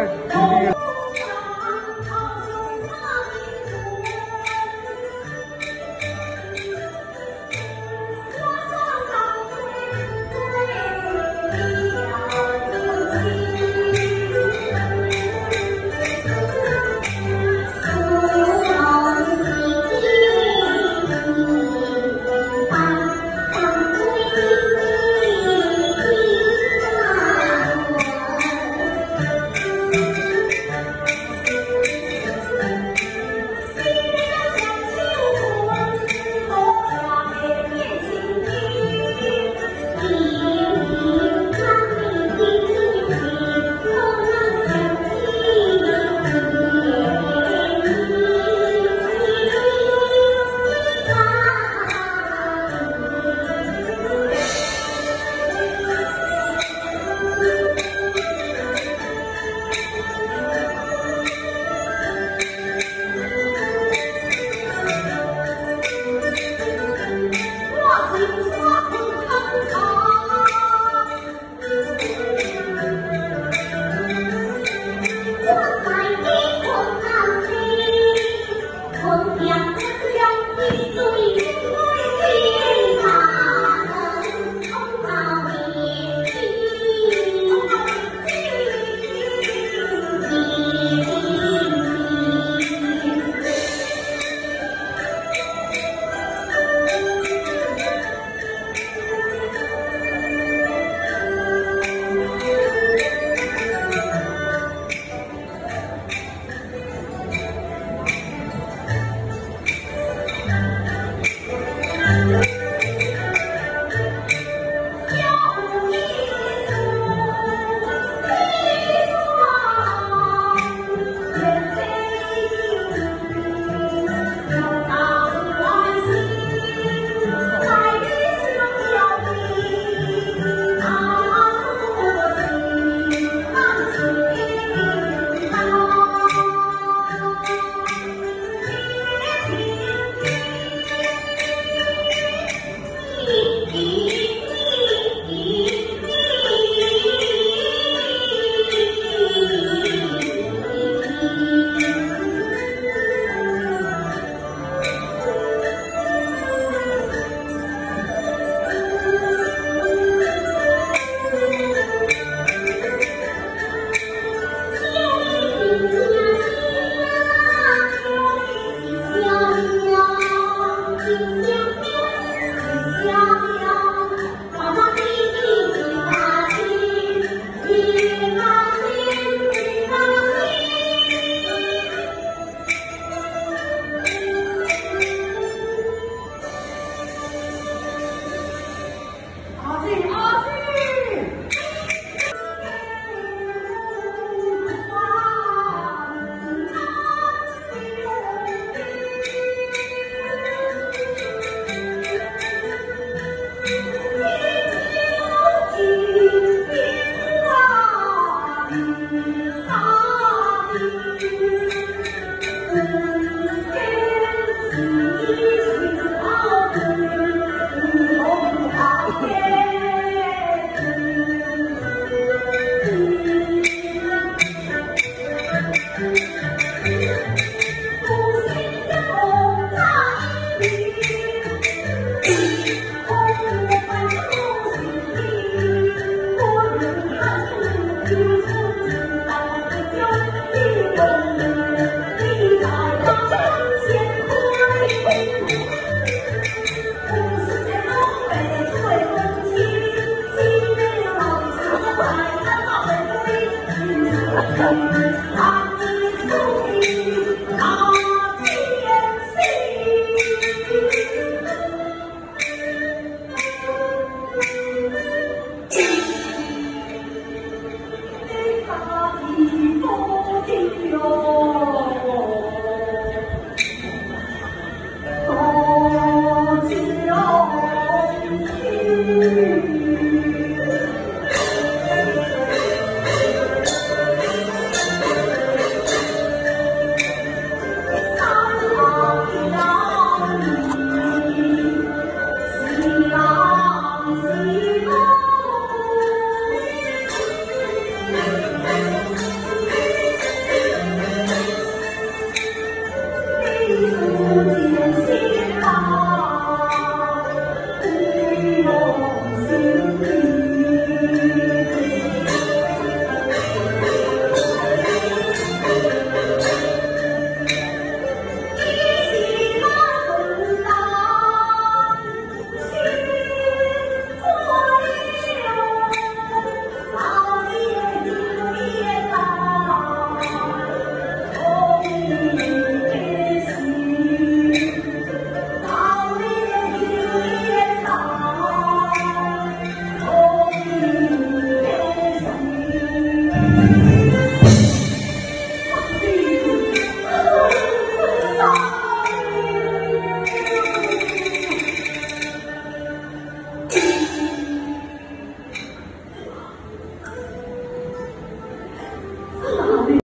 word.